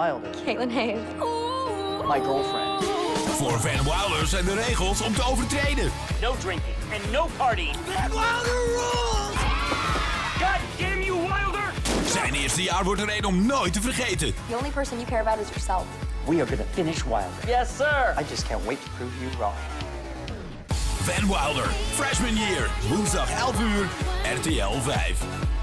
Wilder. Caitlin Hayes. My girlfriend. Voor Van Wilder zijn de regels om te overtreden. No drinking and no party. Van Wilder rules! God damn you, Wilder! Zijn eerste jaar wordt er een om nooit te vergeten. The only person you care about is yourself. We are gonna finish Wilder. Yes, sir. I just can't wait to prove you wrong. Van Wilder, freshman year, woensdag 11 uur, RTL 5.